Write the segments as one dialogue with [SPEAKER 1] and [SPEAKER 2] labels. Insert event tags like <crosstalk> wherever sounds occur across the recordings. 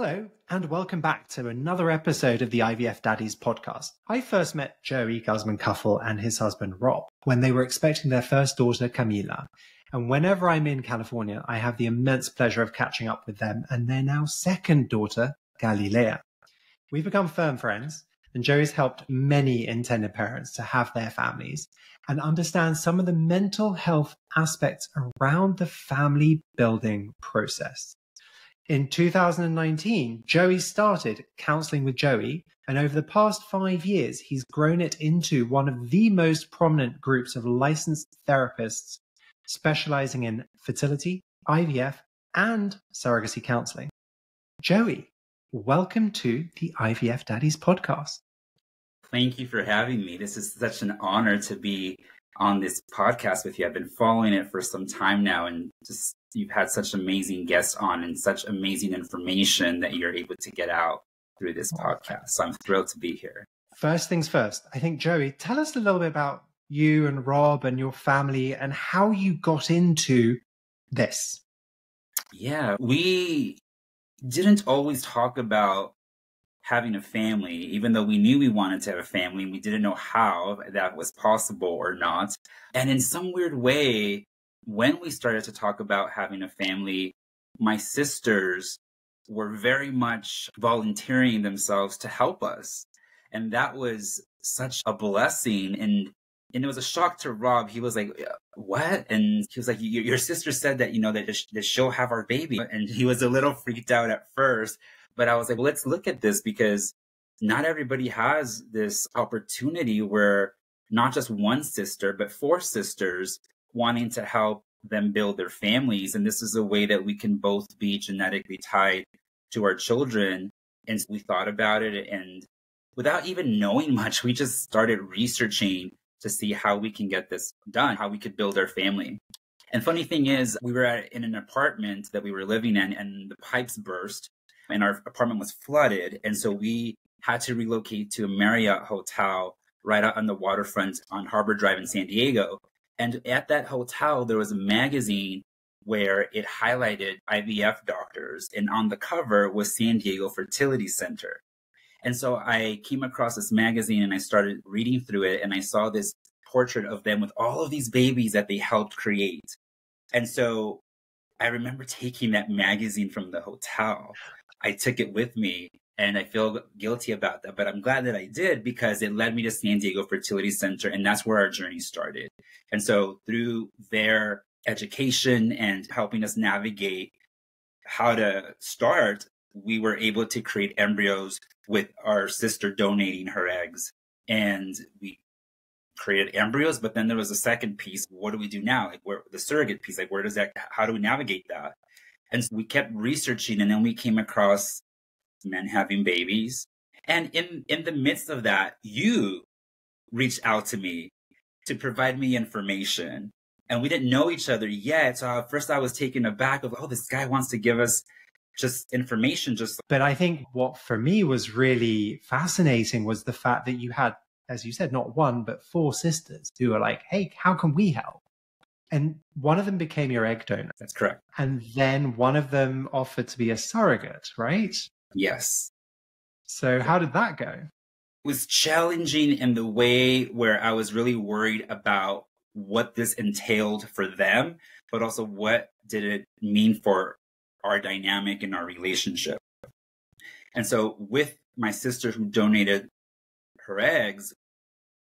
[SPEAKER 1] Hello, and welcome back to another episode of the IVF Daddies podcast. I first met Joey Guzman Cuffle and his husband Rob when they were expecting their first daughter, Camila. And whenever I'm in California, I have the immense pleasure of catching up with them and their now second daughter, Galilea. We've become firm friends, and Joey's helped many intended parents to have their families and understand some of the mental health aspects around the family building process. In 2019, Joey started counseling with Joey, and over the past five years, he's grown it into one of the most prominent groups of licensed therapists specializing in fertility, IVF, and surrogacy counseling. Joey, welcome to the IVF Daddies podcast.
[SPEAKER 2] Thank you for having me. This is such an honor to be on this podcast with you. I've been following it for some time now and just you've had such amazing guests on and such amazing information that you're able to get out through this oh, podcast. So I'm thrilled to be here.
[SPEAKER 1] First things first, I think, Joey, tell us a little bit about you and Rob and your family and how you got into this.
[SPEAKER 2] Yeah, we didn't always talk about having a family, even though we knew we wanted to have a family. We didn't know how that was possible or not. And in some weird way, when we started to talk about having a family, my sisters were very much volunteering themselves to help us. And that was such a blessing. And and it was a shock to Rob. He was like, uh, "What?" And he was like, "Your sister said that you know that, that she'll have our baby." And he was a little freaked out at first, but I was like, well, "Let's look at this because not everybody has this opportunity where not just one sister, but four sisters wanting to help them build their families. And this is a way that we can both be genetically tied to our children. And we thought about it and without even knowing much, we just started researching to see how we can get this done, how we could build our family. And funny thing is, we were at, in an apartment that we were living in and the pipes burst and our apartment was flooded. And so we had to relocate to a Marriott hotel right out on the waterfront on Harbor Drive in San Diego. And at that hotel, there was a magazine where it highlighted IVF doctors, and on the cover was San Diego Fertility Center. And so I came across this magazine and I started reading through it, and I saw this portrait of them with all of these babies that they helped create. And so I remember taking that magazine from the hotel. I took it with me and I feel guilty about that, but I'm glad that I did because it led me to San Diego Fertility Center, and that's where our journey started. And so, through their education and helping us navigate how to start, we were able to create embryos with our sister donating her eggs. And we created embryos, but then there was a second piece. What do we do now? Like, where the surrogate piece, like, where does that, how do we navigate that? And so we kept researching, and then we came across men having babies. And in, in the midst of that, you reached out to me to provide me information. And we didn't know each other yet. So at first I was taken aback of, oh, this guy wants to give us just information. Just
[SPEAKER 1] but I think what for me was really fascinating was the fact that you had, as you said, not one but four sisters who were like, "Hey, how can we help?" And one of them became your egg donor.
[SPEAKER 2] That's correct.
[SPEAKER 1] And then one of them offered to be a surrogate, right?
[SPEAKER 2] Yes.
[SPEAKER 1] So how did that go?
[SPEAKER 2] It was challenging in the way where I was really worried about what this entailed for them, but also what did it mean for our dynamic and our relationship. And so with my sister who donated her eggs,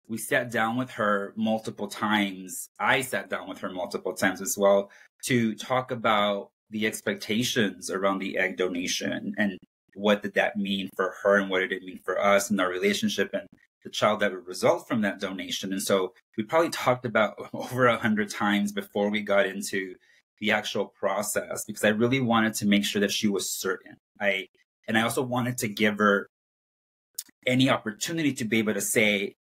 [SPEAKER 2] we sat down with her multiple times. I sat down with her multiple times as well to talk about the expectations around the egg donation and what did that mean for her and what did it mean for us and our relationship and the child that would result from that donation. And so we probably talked about <laughs> over a hundred times before we got into the actual process because I really wanted to make sure that she was certain. I and I also wanted to give her any opportunity to be able to say,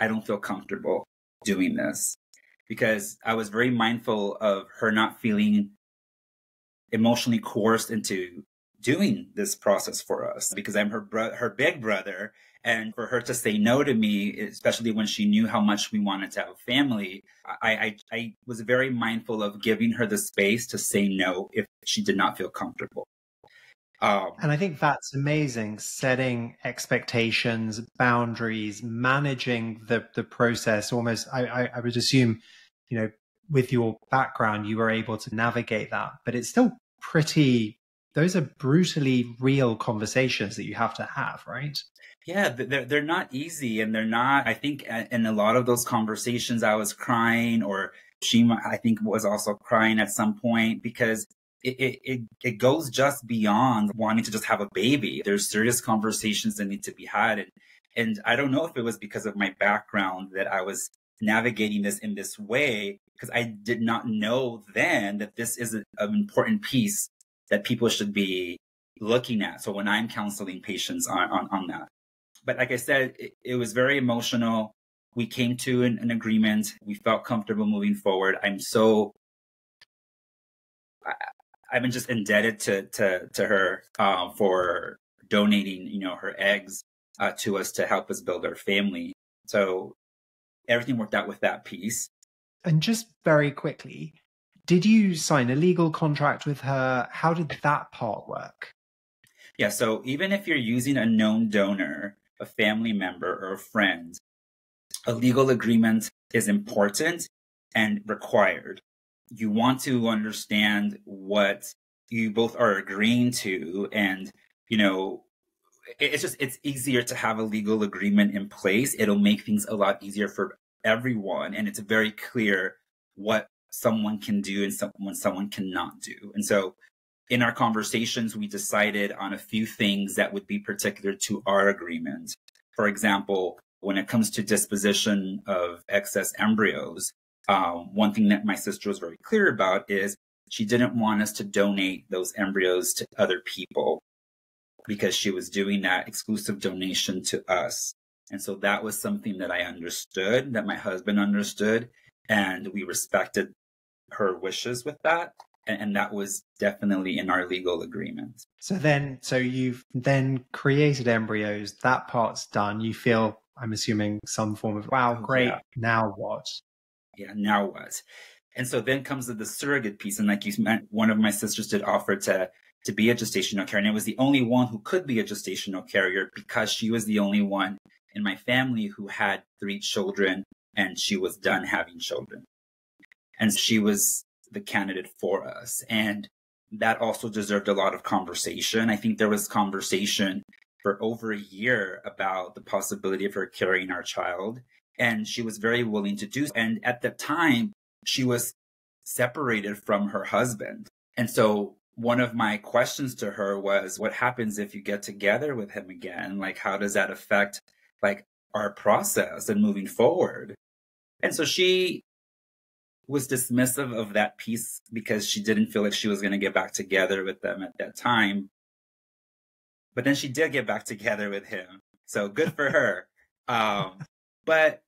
[SPEAKER 2] I don't feel comfortable doing this because I was very mindful of her not feeling emotionally coerced into doing this process for us because I'm her bro- her big brother. And for her to say no to me especially when she knew how much we wanted to have a family I, I I was very mindful of giving her the space to say no if she did not feel comfortable Um,
[SPEAKER 1] and I think that's amazing. Setting expectations, boundaries, managing the the process. Almost, I, I, I would assume, you know, with your background, you were able to navigate that. But it's still pretty. Those are brutally real conversations that you have to have, right?
[SPEAKER 2] Yeah, they're they're not easy, and they're not. I think in a lot of those conversations, I was crying, or she, I think, was also crying at some point because it, it, it goes just beyond wanting to just have a baby. There's serious conversations that need to be had. And, and I don't know if it was because of my background that I was navigating this in this way, because I did not know then that this is a, an important piece that people should be looking at. So when I'm counseling patients on, on, on that. But like I said, it, it was very emotional. We came to an, an agreement. We felt comfortable moving forward. I'm so I've been just indebted to to to her uh, for donating, you know, her eggs uh, to us to help us build our family. So everything worked out with that piece.
[SPEAKER 1] And just very quickly, did you sign a legal contract with her? How did that part work?
[SPEAKER 2] Yeah, so even if you're using a known donor, a family member, or a friend, a legal agreement is important and required you want to understand what you both are agreeing to and you know it's just it's easier to have a legal agreement in place. It'll make things a lot easier for everyone and it's very clear what someone can do and someone someone cannot do. And so in our conversations we decided on a few things that would be particular to our agreement. For example when it comes to disposition of excess embryos um, one thing that my sister was very clear about is she didn't want us to donate those embryos to other people because she was doing that exclusive donation to us. And so that was something that I understood, that my husband understood, and we respected her wishes with that. And, and that was definitely in our legal agreement.
[SPEAKER 1] So then, so you've then created embryos, that part's done. You feel, I'm assuming, some form of, wow, great, yeah. now what?
[SPEAKER 2] Yeah, now what? And so then comes the, the surrogate piece. And like you meant, one of my sisters did offer to to be a gestational carrier. And it was the only one who could be a gestational carrier because she was the only one in my family who had three children and she was done having children. And she was the candidate for us. And that also deserved a lot of conversation. I think there was conversation for over a year about the possibility of her carrying our child and she was very willing to do. And at the time, she was separated from her husband. And so one of my questions to her was, what happens if you get together with him again? Like, how does that affect like our process and moving forward? And so she was dismissive of that piece because she didn't feel like she was going to get back together with them at that time. But then she did get back together with him. So good for her. Um, but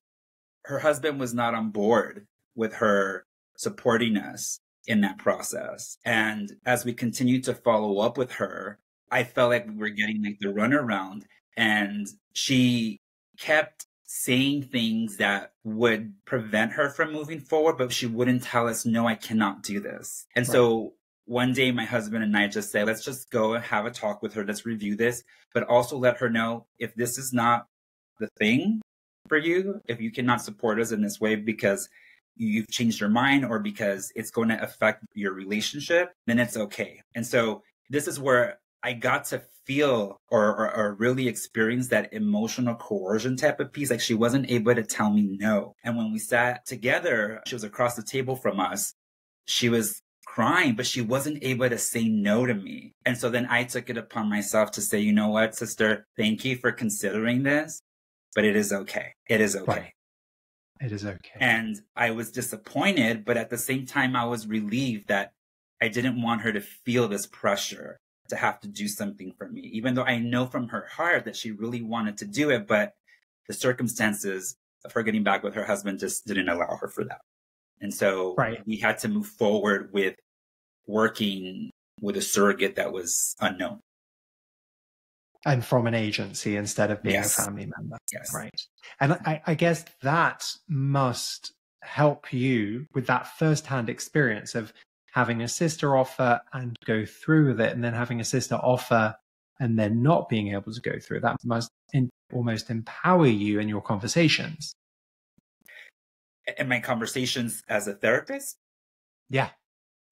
[SPEAKER 2] her husband was not on board with her supporting us in that process. And as we continued to follow up with her, I felt like we were getting like the runaround and she kept saying things that would prevent her from moving forward, but she wouldn't tell us, no, I cannot do this. And right. so one day my husband and I just said, let's just go and have a talk with her. Let's review this, but also let her know if this is not the thing, for you if you cannot support us in this way because you've changed your mind or because it's going to affect your relationship, then it's okay. And so this is where I got to feel or, or, or, really experience that emotional coercion type of piece. Like she wasn't able to tell me no. And when we sat together, she was across the table from us. She was crying, but she wasn't able to say no to me. And so then I took it upon myself to say, you know what, sister, thank you for considering this but it is okay. It is okay. Right.
[SPEAKER 1] It is okay.
[SPEAKER 2] And I was disappointed, but at the same time, I was relieved that I didn't want her to feel this pressure to have to do something for me, even though I know from her heart that she really wanted to do it, but the circumstances of her getting back with her husband just didn't allow her for that. And so right. we had to move forward with working with a surrogate that was unknown
[SPEAKER 1] and from an agency instead of being yes. a family member.
[SPEAKER 2] Yes.
[SPEAKER 1] Right. And I, I, guess that must help you with that firsthand experience of having a sister offer and go through with it, and then having a sister offer and then not being able to go through that must in, almost empower you in your conversations.
[SPEAKER 2] In my conversations as a therapist?
[SPEAKER 1] Yeah.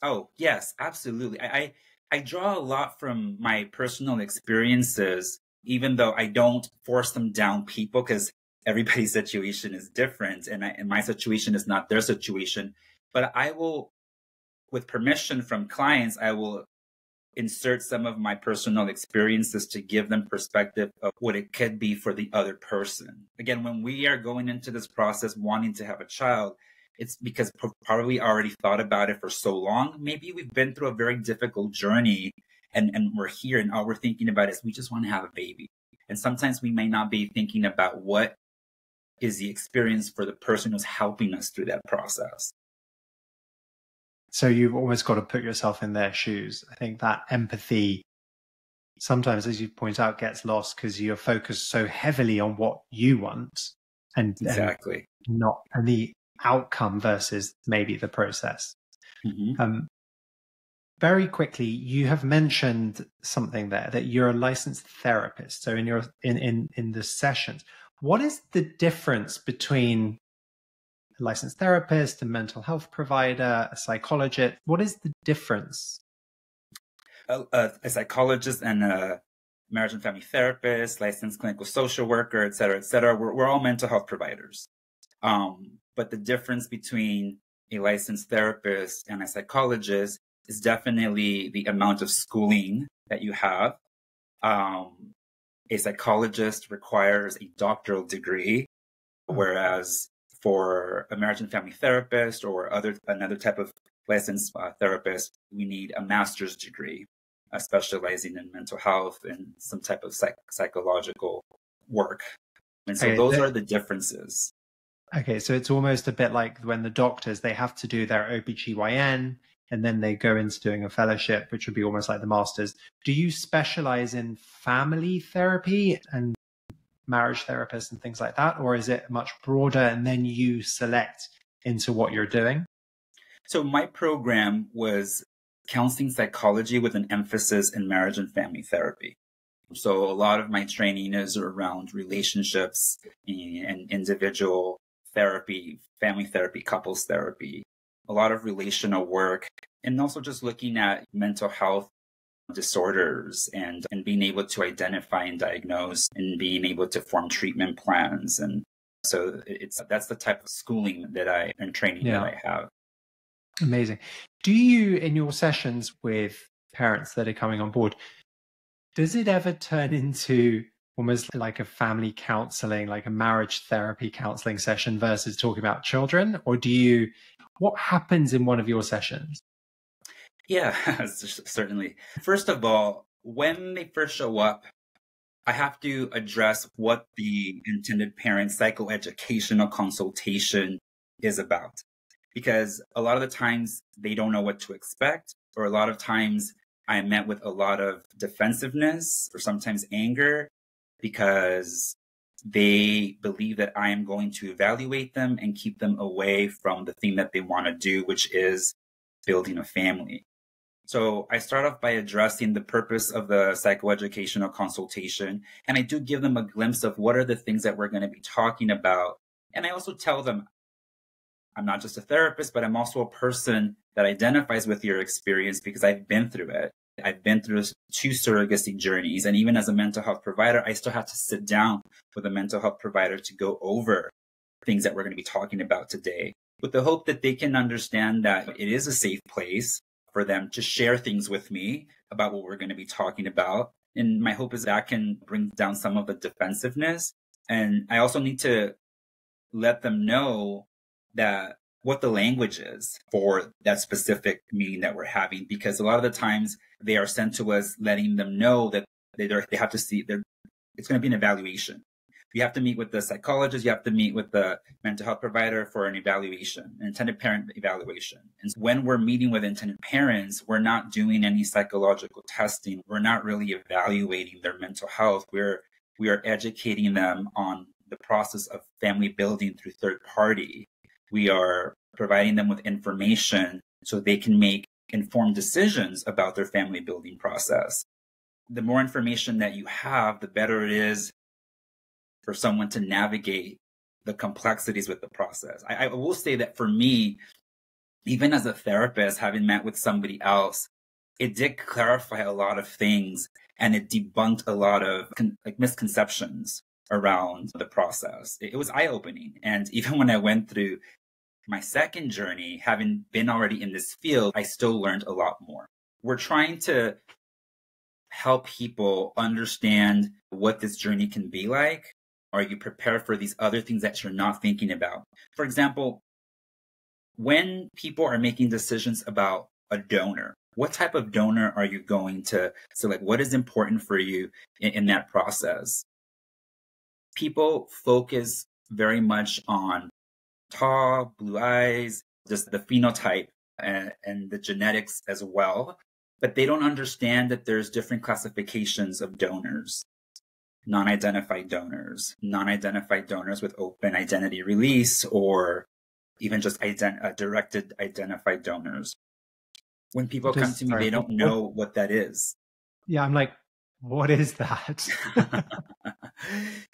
[SPEAKER 2] Oh, yes, absolutely. I, I, I draw a lot from my personal experiences, even though I don't force them down people because everybody's <laughs> situation is different and, I, and my situation is not their situation. But I will, with permission from clients, I will insert some of my personal experiences to give them perspective of what it could be for the other person. Again, when we are going into this process wanting to have a child, it's because probably already thought about it for so long. Maybe we've been through a very difficult journey and, and we're here and all we're thinking about is we just want to have a baby. And sometimes we may not be thinking about what is the experience for the person who's helping us through that process.
[SPEAKER 1] So you've almost got to put yourself in their shoes. I think that empathy sometimes, as you point out, gets lost because you're focused so heavily on what you want and
[SPEAKER 2] exactly
[SPEAKER 1] and not and the outcome versus maybe the process. Mm-hmm. Um, very quickly, you have mentioned something there that you're a licensed therapist. So in your in in in the sessions, what is the difference between a licensed therapist, a mental health provider, a psychologist? What is the difference?
[SPEAKER 2] A, a, a psychologist and a marriage and family therapist, licensed clinical social worker, et cetera, et cetera. We're, we're all mental health providers. Um, but the difference between a licensed therapist and a psychologist is definitely the amount of schooling that you have. Um, a psychologist requires a doctoral degree, whereas for a marriage and family therapist or other another type of licensed uh, therapist, we need a master's degree, uh, specializing in mental health and some type of psych- psychological work. And so okay, those are the differences.
[SPEAKER 1] Okay, so it's almost a bit like when the doctors they have to do their OBGYN and then they go into doing a fellowship, which would be almost like the masters. Do you specialize in family therapy and marriage therapists and things like that? Or is it much broader and then you select into what you're doing?
[SPEAKER 2] So, my program was counseling psychology with an emphasis in marriage and family therapy. So, a lot of my training is around relationships and individual therapy, family therapy, couples therapy, a lot of relational work, and also just looking at mental health disorders and, and being able to identify and diagnose and being able to form treatment plans. And so it's that's the type of schooling that I and training yeah. that I have.
[SPEAKER 1] Amazing. Do you, in your sessions with parents that are coming on board, does it ever turn into almost like a family counseling, like a marriage therapy counseling session versus talking about children? Or do you, what happens in one of your sessions?
[SPEAKER 2] Yeah, <laughs> certainly. First of all, when they first show up, I have to address what the intended parent psychoeducational consultation is about. Because a lot of the times they don't know what to expect, or a lot of times I am met with a lot of defensiveness or sometimes anger because they believe that I am going to evaluate them and keep them away from the thing that they want to do, which is building a family. So I start off by addressing the purpose of the psychoeducational consultation. And I do give them a glimpse of what are the things that we're going to be talking about. And I also tell them, I'm not just a therapist, but I'm also a person that identifies with your experience because I've been through it. I've been through two surrogacy journeys. And even as a mental health provider, I still have to sit down with a mental health provider to go over things that we're going to be talking about today with the hope that they can understand that it is a safe place for them to share things with me about what we're going to be talking about. And my hope is that can bring down some of the defensiveness. And I also need to let them know that what the language is for that specific meeting that we're having, because a lot of the times they are sent to us letting them know that they, they have to see, it's going to be an evaluation you have to meet with the psychologist, you have to meet with the mental health provider for an evaluation, an intended parent evaluation. And when we're meeting with intended parents, we're not doing any psychological testing. We're not really evaluating their mental health. We're we are educating them on the process of family building through third party. We are providing them with information so they can make informed decisions about their family building process. The more information that you have, the better it is for someone to navigate the complexities with the process. I, I will say that for me, even as a therapist, having met with somebody else, it did clarify a lot of things and it debunked a lot of con- like misconceptions around the process. It, it was eye opening. And <laughs> even when I went through my second journey, having been already in this field, I still learned a lot more. We're trying to help people understand what this journey can be like. Are you prepared for these other things that you're not thinking about? For example, when people are making decisions about a donor, what type of donor are you going to select? What is important for you in, in that process? People focus very much on tall, blue eyes, just the phenotype and, and the genetics as well. But they don't understand that there's different classifications of donors non-identified donors, non-identified donors with open identity release, or even just ident- uh, directed identified donors. When people just, come to me, sorry, they don't know what that is.
[SPEAKER 1] Yeah, I'm like, what is that? <laughs>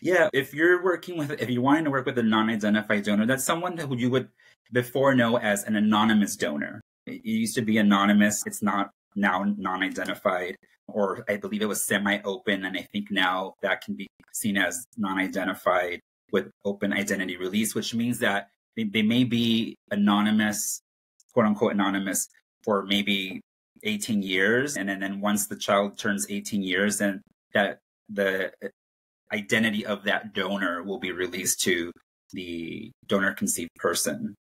[SPEAKER 2] yeah, if you're working with, if you're wanting to work with a non-identified donor, that's someone who you would before know as an anonymous donor. It used to be anonymous. It's not now non-identified, or I believe it was semi-open, and I think now that can be seen as non-identified with open identity release, which means that they, they may be anonymous, quote unquote anonymous, for maybe 18 years. And then, then once the child turns 18 years, then that the identity of that donor will be released to the donor conceived person.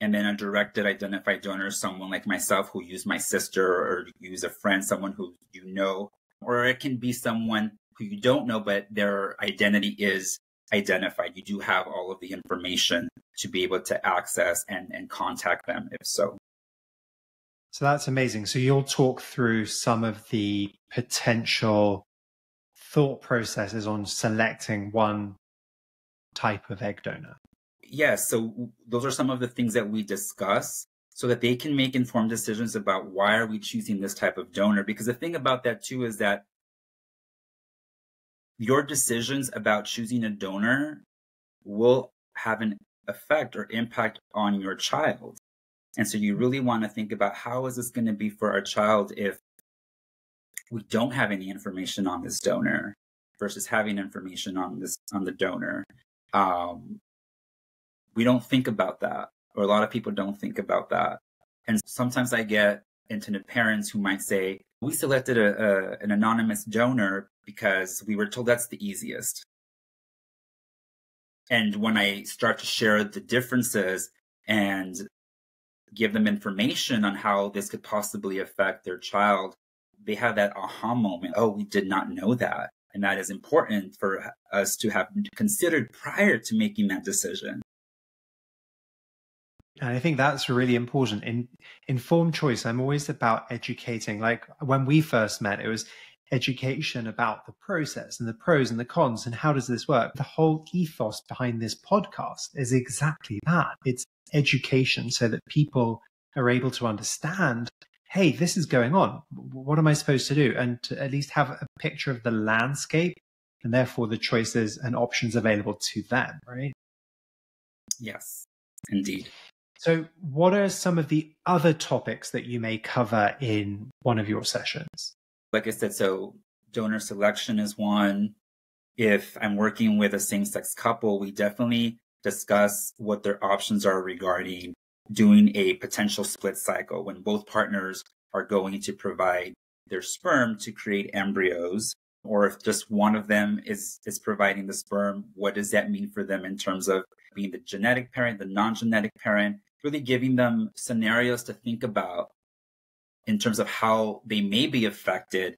[SPEAKER 2] And then a directed identified donor someone like myself who use my sister or use a friend, someone who you know, or it can be someone who you don't know, but their identity is identified. You do have all of the information to be able to access and, and contact them if so.
[SPEAKER 1] So that's amazing. So you'll talk through some of the potential thought processes on selecting one type of egg donor.
[SPEAKER 2] Yes. So those are some of the things that we discuss so that they can make informed decisions about why are we choosing this type of donor. Because the thing about that too is that your decisions about choosing a donor will have an effect or impact on your child. And so you really want to think about how is this going to be for our child if we don't have any information on this donor versus having information on this on the donor. Um, we don't think about that, or a lot of people don't think about that. And sometimes I get into parents who might say, "We selected a, a, an anonymous donor because we were told that's the easiest." And when I start to share the differences and give them information on how this could possibly affect their child, they have that aha moment. Oh, we did not know that. And that is important for us to have considered prior to making that decision.
[SPEAKER 1] And I think that's really important. In informed choice, I'm always about educating. Like when we first met, it was education about the process and the pros and the cons and how does this work. The whole ethos behind this podcast is exactly that. It's education so that people are able to understand hey, this is going on. What am I supposed to do? And to at least have a picture of the landscape and therefore the choices and options available to them, right?
[SPEAKER 2] Yes, indeed.
[SPEAKER 1] So, what are some of the other topics that you may cover in one of your sessions?
[SPEAKER 2] Like I said, so donor selection is one. If I'm working with a same sex couple, we definitely discuss what their options are regarding doing a potential split cycle when both partners are going to provide their sperm to create embryos or if just one of them is is providing the sperm what does that mean for them in terms of being the genetic parent the non-genetic parent really giving them scenarios to think about in terms of how they may be affected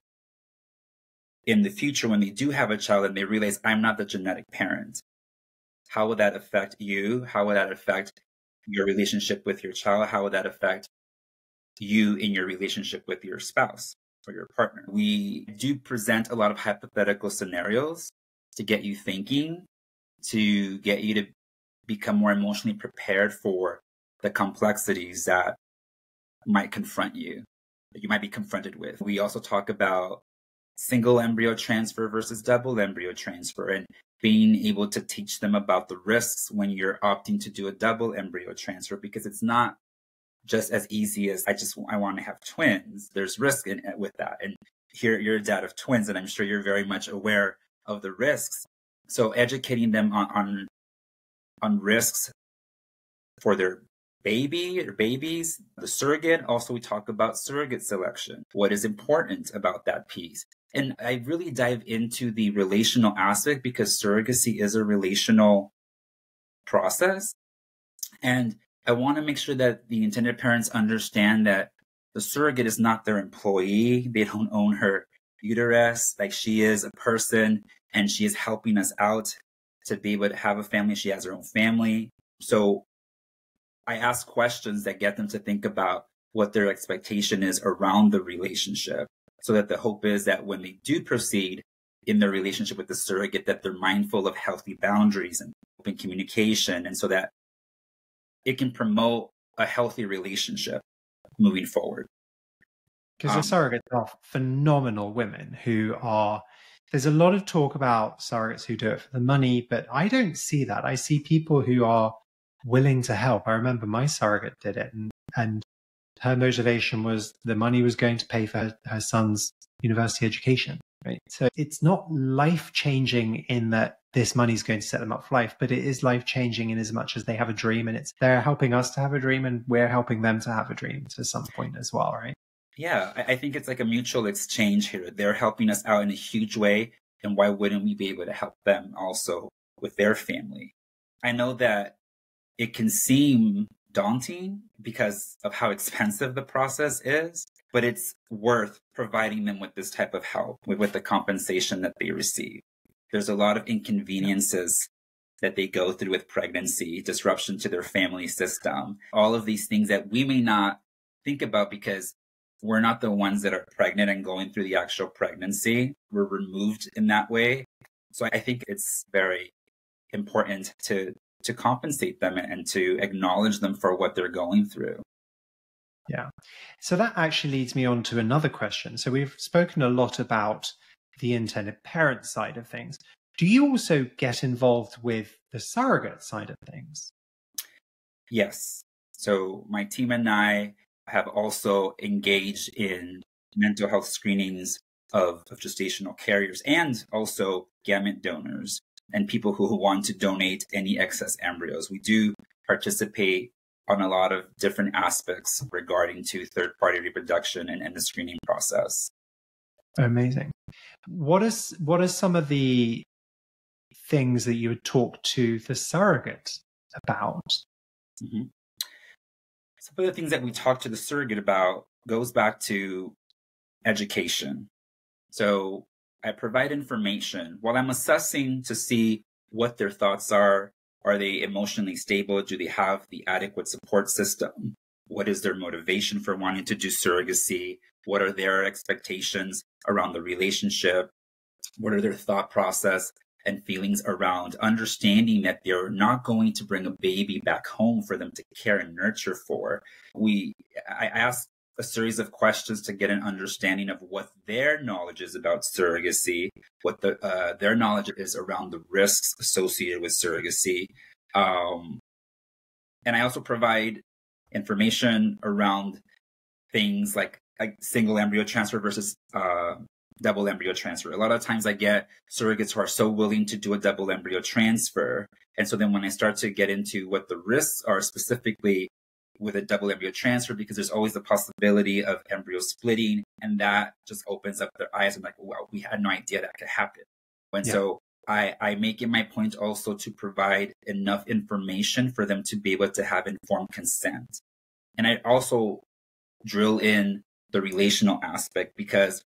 [SPEAKER 2] in the future when they do have a child and they realize i'm not the genetic parent how would that affect you? How would that affect your relationship with your child? How would that affect you in your relationship with your spouse or your partner? We do present a lot of hypothetical scenarios to get you thinking, to get you to become more emotionally prepared for the complexities that might confront you you might be confronted with. We also talk about single embryo transfer versus double embryo transfer and being able to teach them about the risks when you're opting to do a double embryo transfer because it's not just as easy as I just I want to have twins. There's risk in with that. And here you're a dad of twins and I'm sure you're very much aware of the risks. So educating them on on, on risks for their baby or babies, the surrogate. Also, we talk about surrogate selection. What is important about that piece? And I really dive into the relational aspect because surrogacy is a relational process. And I want to make sure that the intended parents understand that the surrogate is not their employee. They don't own her uterus. Like she is a person and she is helping us out to be able to have a family. She has her own family. So I ask questions that get them to think about what their expectation is around the relationship so that the hope is that when they do proceed in their relationship with the surrogate that they're mindful of healthy boundaries and open communication and so that it can promote a healthy relationship moving forward.
[SPEAKER 1] Because um, the surrogates are phenomenal women who are there's a lot of talk about surrogates who do it for the money but i don't see that. I see people who are willing to help. I remember my surrogate did it, and, and her motivation was the money was going to pay for her, her son's university education. Right. So it's not life changing in that this money is going to set them up for life, but it is life changing in as much as they have a dream and it's they're helping us to have a dream and we're helping them to have a dream to some point as well, right?
[SPEAKER 2] Yeah, I think it's like a mutual exchange here. They're helping us out in a huge way. And why wouldn't we be able to help them also with their family? I know that it can seem daunting because of how expensive the process is, but it's worth providing them with this type of help, with, with the compensation that they receive. There's a lot of inconveniences that they go through with pregnancy, disruption to their family system, all of these things that we may not think about because we're not the ones that are pregnant and going through the actual pregnancy. We're removed in that way. So I think it's very important to to compensate them and to acknowledge them for what they're going through.
[SPEAKER 1] Yeah. So that actually leads me on to another question. So we've spoken a lot about the intended parent side of things. Do you also get involved with the surrogate side of things?
[SPEAKER 2] Yes. So my team and I have also engaged in mental health screenings of, of gestational carriers and also gamete donors and people who want to donate any excess embryos. We do participate on a lot of different aspects regarding to third party reproduction and, and the screening process.
[SPEAKER 1] Amazing. What is what are some of the things that you would talk to the surrogate about? Mm-hmm.
[SPEAKER 2] Some of the things that we talk to the surrogate about goes back to education. So I provide information while I'm assessing to see what their thoughts are. Are they emotionally stable? Do they have the adequate support system? What is their motivation for wanting to do surrogacy? What are their expectations around the relationship? What are their thought process and feelings around understanding that they're not going to bring a baby back home for them to care and nurture for? We, I ask a series of questions to get an understanding of what their knowledge is about surrogacy, what the, uh, their knowledge is around the risks associated with surrogacy. Um, and I also provide information around things like, like single embryo transfer versus uh, double embryo transfer. A lot of times I get surrogates who are so willing to do a double embryo transfer. And so then when I start to get into what the risks are specifically with a double embryo transfer because there's always the possibility of embryo splitting and that just opens up their eyes and like wow we had no idea that could happen and yeah. so I, I make it my point also to provide enough information for them to be able to have informed consent and i also drill in the relational aspect because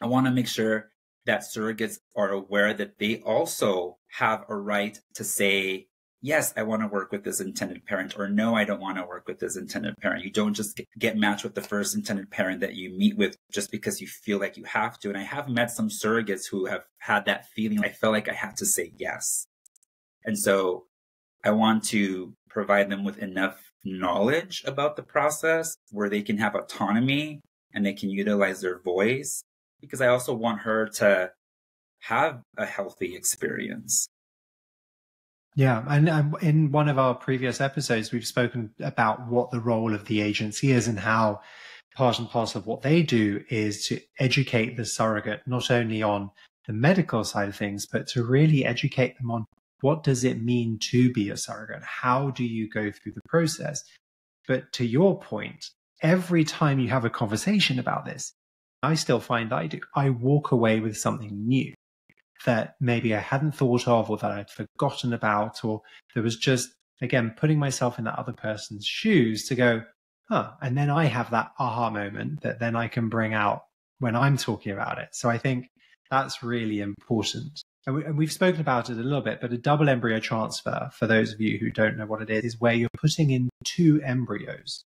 [SPEAKER 2] i want to make sure that surrogates are aware that they also have a right to say yes, I want to work with this intended parent, or no, I don't want to work with this intended parent. You don't just get matched with the first intended parent that you meet with just because you feel like you have to. And I have met some surrogates who have had that feeling. I felt like I had to say yes. And so I want to provide them with enough knowledge about the process where they can have autonomy and they can utilize their voice because I also want her to have a healthy experience.
[SPEAKER 1] Yeah, and in one of our previous episodes, we've spoken about what the role of the agency is and how part and parcel of what they do is to educate the surrogate not only on the medical side of things, but to really educate them on what does it mean to be a surrogate? How do you go through the process? But to your point, every time you have a conversation about this, I still find I do. I walk away with something new that maybe I hadn't thought of or that I'd forgotten about, or there was just, again, putting myself in that other person's shoes to go, huh. And then I have that aha moment that then I can bring out when I'm talking about it. So I think that's really important. And, we, have spoken about it a little bit, but a double embryo transfer, for those of you who don't know what it is, is where you're putting in two embryos,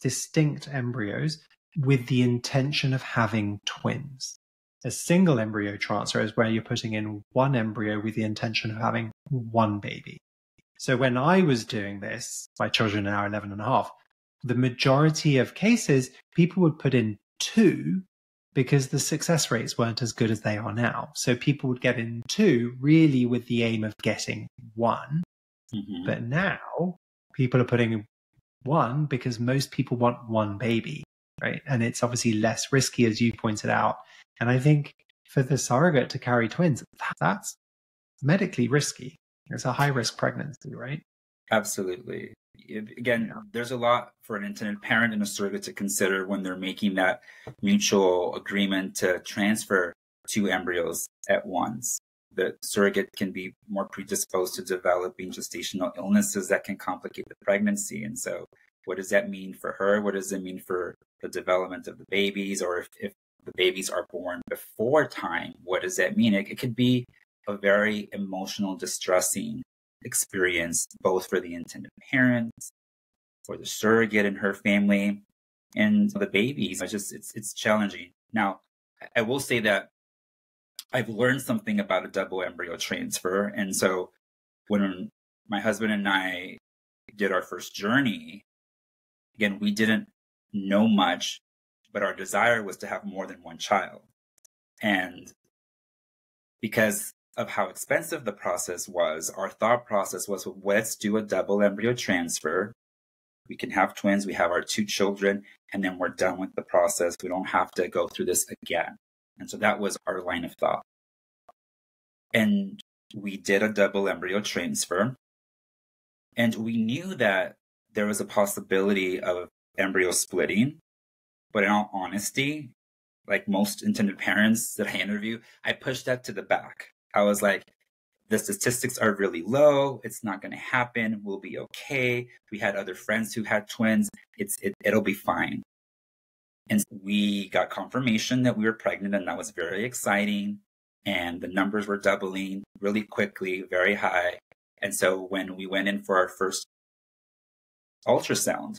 [SPEAKER 1] distinct embryos, with the intention of having twins. A single embryo transfer is where you're putting in one embryo with the intention of having one baby. So when I was doing this, my children are now 11 and a half, the majority of cases, people would put in two because the success rates weren't as good as they are now. So people would get in two really with the aim of getting one. Mm-hmm. But now people are putting one because most people want one baby, right? And it's obviously less risky, as you pointed out. And I think for the surrogate to carry twins, that's medically risky. It's a high risk pregnancy, right?
[SPEAKER 2] Absolutely. Again, there's a lot for an intended parent and a surrogate to consider when they're making that mutual agreement to transfer two embryos at once. The surrogate can be more predisposed to developing gestational illnesses that can complicate the pregnancy. And so, what does that mean for her? What does it mean for the development of the babies? Or if, if the babies are born before time, what does that mean? It, it could be a very emotional, distressing experience, both for the intended parents, for the surrogate and her family, and the babies. It's just it's it's challenging. Now, I will say that I've learned something about a double embryo transfer, and so when my husband and I did our first journey, again, we didn't know much, but our desire was to have more than one child. And because of how expensive the process was, our thought process was let's do a double embryo transfer. We can have twins, we have our two children, and then we're done with the process. We don't have to go through this again. And so that was our line of thought. And we did a double embryo transfer. And we knew that there was a possibility of embryo splitting. But in all honesty, like most intended parents that I interview, I pushed that to the back. I was like, the statistics are really low. It's not going to happen. We'll be okay. We had other friends who had twins. It's it, it'll be fine. And we got confirmation that we were pregnant, and that was very exciting. And the numbers were doubling really quickly, very high. And so when we went in for our first ultrasound,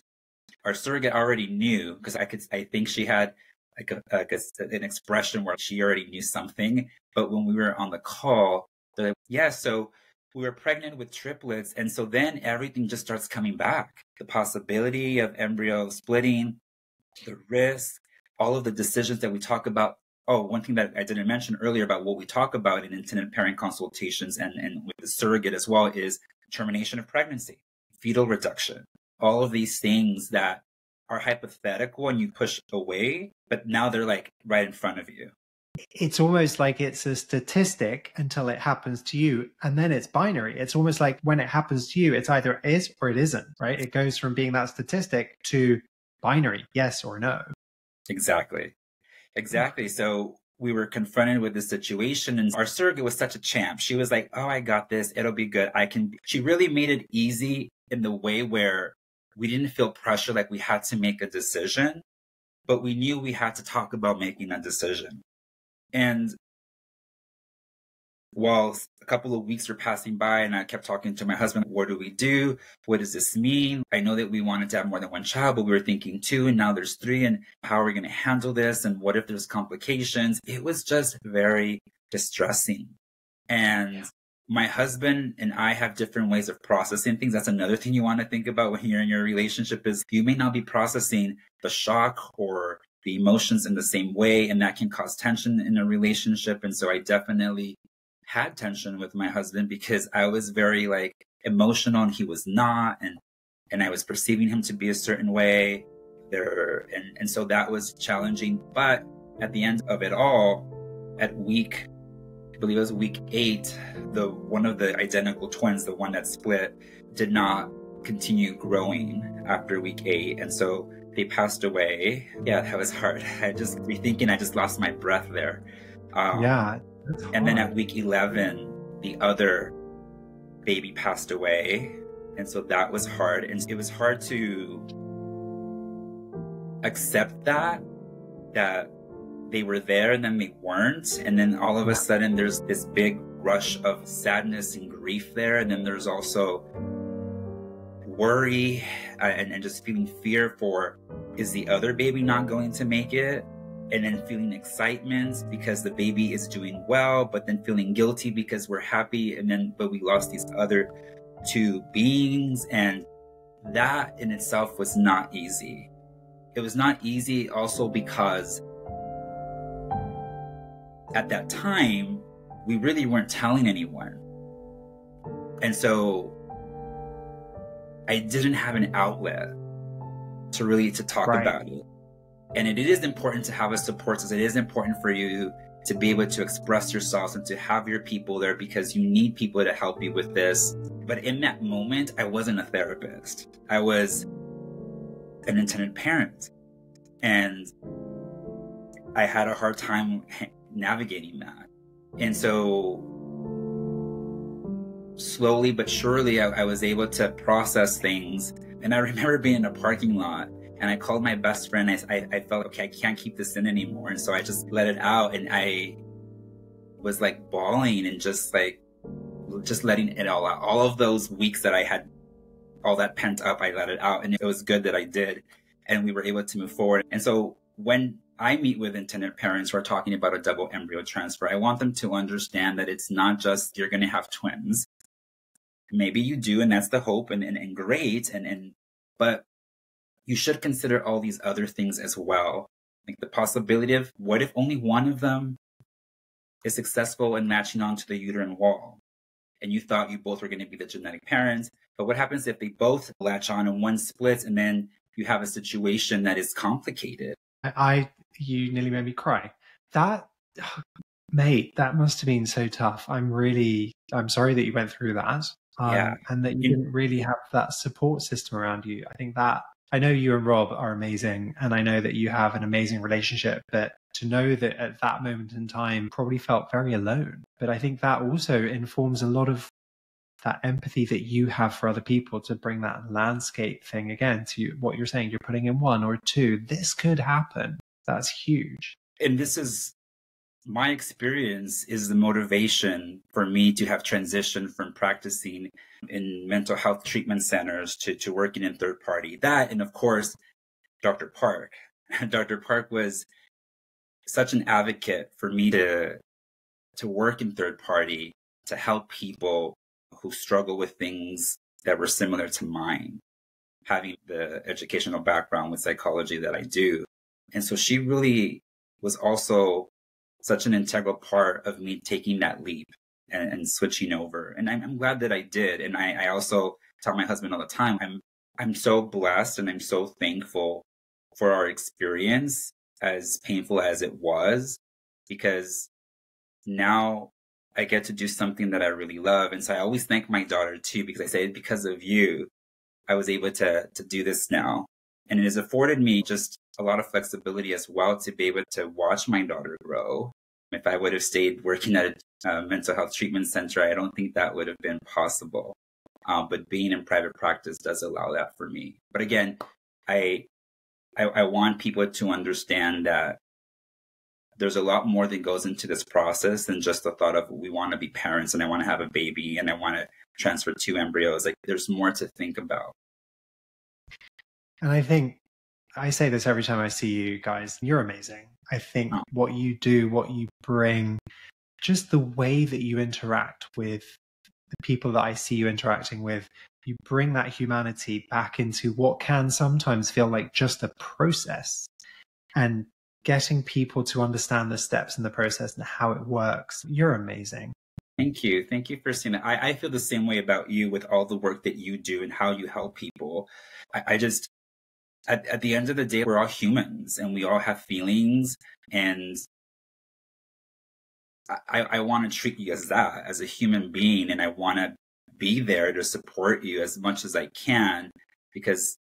[SPEAKER 2] our surrogate already knew because I could, I think she had like, a, like a, an expression where she already knew something. But when we were on the call, they're like, yeah, so we were pregnant with triplets. And so then everything just starts coming back. The possibility of embryo splitting, the risk, all of the decisions that we talk about. Oh, one thing that I didn't mention earlier about what we talk about in intended parent consultations and, and with the surrogate as well is termination of pregnancy, fetal reduction, all of these things that are hypothetical and you push away, but now they're like right in front of you.
[SPEAKER 1] It's almost like it's a statistic until it happens to you, and then it's binary. It's almost like when it happens to you, it's either is or it isn't, right? It goes from being that statistic to binary, yes or no.
[SPEAKER 2] Exactly. Exactly. So we were confronted with this situation and our surrogate was such a champ. She was like, Oh, I got this. It'll be good. I can, she really made it easy in the way where we didn't feel pressure like we had to make a decision, but we knew we had to talk about making a decision. And while a couple of weeks were passing by and I kept talking to my husband, what do we do? What does this mean? I know that we wanted to have more than one child, but we were thinking two and now there's three and how are we going to handle this? And what if there's complications? It was just very distressing. And my husband and I have different ways of processing things. That's another thing you want to think about when you're in your relationship is you may not be processing the shock or the emotions in the same way, and that can cause tension in a relationship. And so I definitely had tension with my husband because I was very like emotional and he was not, and and I was perceiving him to be a certain way. There and, and so that was challenging. But at the end of it all, at week I believe it was week eight, the one of the identical twins, the one that split, did not continue growing after week eight. And so they passed away. Yeah, that was hard. <laughs> I just rethinking, I just lost my breath there.
[SPEAKER 1] Um, yeah.
[SPEAKER 2] And then at week 11, the other baby passed away. And so that was hard. And it was hard to accept that, that they were there and then they weren't. And then all of a sudden there's this big rush of sadness and grief there. And then there's also worry uh, and, and just feeling fear for is the other baby not going to make it? And then feeling excitement because the baby is doing well, but then feeling guilty because we're happy. And then, but we lost these other two beings. And that in itself was not easy. It was not easy also because at that time, we really weren't telling anyone. And so I didn't have an outlet to really to talk right. about it. And it is important to have a support system. It is important for you to be able to express yourself and to have your people there because you need people to help you with this. But in that moment, I wasn't a therapist. I was an intended parent. And I had a hard time navigating that. And so slowly but surely I, I, was able to process things. And I <laughs> remember being in a parking lot and I called my best friend. I, I, I felt, okay, I can't keep this in anymore. And so I just let it out and I was like bawling and just like, just letting it all out. All of those weeks that I had all that pent up, I let it out. And it was good that I did. And we were able to move forward. And so when I meet with intended parents who are talking about a double embryo transfer. I want them to understand that it's not just you're going to have twins. Maybe you do, and that's the hope, and, and, and great. And, and, but you should consider all these other things as well. Like the possibility of what if only one of them is successful in matching onto the uterine wall? And you thought you both were going to be the genetic parents. But what happens if they both latch on and one splits and then you have a situation that is complicated?
[SPEAKER 1] I you nearly made me cry. That <sighs> mate, that must have been so tough. I'm really I'm sorry that you went through that. Um, yeah. and that you didn't really have that support system around you. I think that I know you and Rob are amazing and I know that you have an amazing relationship, but to know that at that moment in time probably felt very alone. But I think that also informs a lot of that empathy that you have for other people to bring that landscape thing again to what you're saying. You're putting in one or two. This could happen. That's huge.
[SPEAKER 2] And this is my experience is the motivation for me to have transitioned from practicing in mental health treatment centers to, to working in third party. That, and of course, Dr. Park. <laughs> Dr. Park was such an advocate for me to, to work in third party, to help people who struggle with things that were similar to mine, having the educational background with psychology that I do. And so she really was also such an integral part of me taking that leap and, and switching over. And I'm, I'm, glad that I did. And I, I also tell my husband all the time, I'm, I'm so blessed and I'm so thankful for our experience, as painful as it was, because now I get to do something that I really love. And so I always thank my daughter too, because I say, because of you, I was able to, to do this now. And it has afforded me just a lot of flexibility as well to be able to watch my daughter grow. If I would have stayed working at a mental health treatment center, I don't think that would have been possible. Um, but being in private practice does allow that for me. But again, I, I, I want people to understand that there's a lot more that goes into this process than just the thought of we want to be parents and I want to have a baby and I want to transfer two embryos. Like there's more to think about.
[SPEAKER 1] And I think I say this every time I see you guys. You're amazing. I think oh. what you do, what you bring, just the way that you interact with the people that I see you interacting with, you bring that humanity back into what can sometimes feel like just a process. And getting people to understand the steps in the process and how it works. You're amazing.
[SPEAKER 2] Thank you. Thank you for saying that. I, I feel the same way about you with all the work that you do and how you help people. I, I just, at, at the end of the day, we're all humans and we all have feelings. And I, I want to treat you as that, as a human being. And I want to be there to support you as much as I can because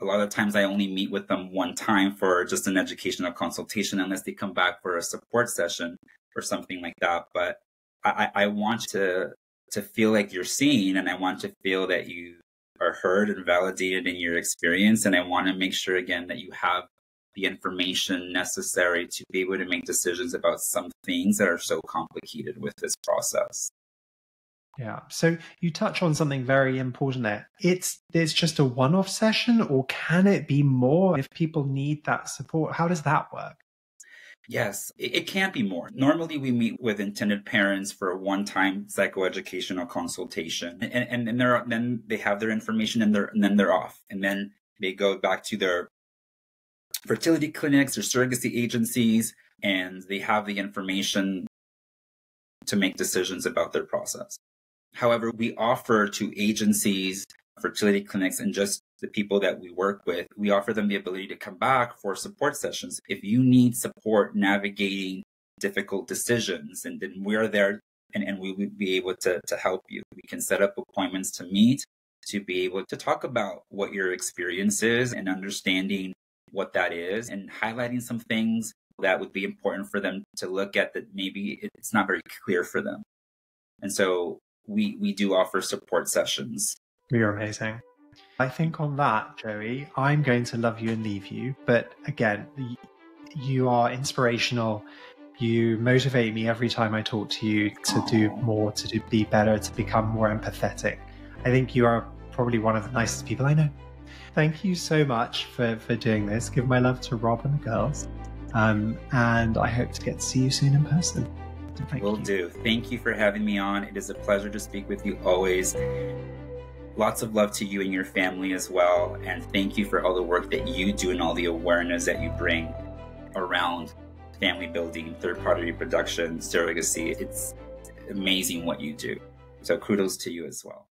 [SPEAKER 2] a lot of times I only meet with them one time for just an educational consultation unless they come back for a support session or something like that. But I, I want to to feel like you're seen and I want to feel that you are heard and validated in your experience. And I want to make sure again that you have the information necessary to be able to make decisions about some things that are so complicated with this process.
[SPEAKER 1] Yeah. So you touch on something very important there. It's there's just a one-off session or can it be more if people need that support? How does that work?
[SPEAKER 2] Yes, it, it can be more. Normally we meet with intended parents for a one-time psychoeducational consultation and, and, and they're, then they have their information and, they're, and then they're off. And then they go back to their fertility clinics or surrogacy agencies and they have the information to make decisions about their process. However, we offer to agencies, fertility clinics, and just the people that we work with, we offer them the ability to come back for support sessions. If you need support navigating difficult decisions, and then we're there and, and we would be able to, to help you. We can set up appointments to meet, to be able to talk about what your experience is and understanding what that is and highlighting some things that would be important for them to look at that maybe it's not very clear for them. And so we we do offer support sessions.
[SPEAKER 1] You're amazing. I think on that, Joey, I'm going to love you and leave you. But again, you are inspirational. You motivate me every time I talk to you to do more, to do, be better, to become more empathetic. I think you are probably one of the nicest people I know. Thank you so much for, for doing this. Give my love to Rob and the girls. Um, and I hope to get to see you soon in person.
[SPEAKER 2] Thank Will you. do. Thank you for having me on. It is a pleasure to speak with you always. Lots of love to you and your family as well. And thank you for all the work that you do and all the awareness that you bring around family building, third party reproduction, surrogacy. It's amazing what you do. So kudos to you as well.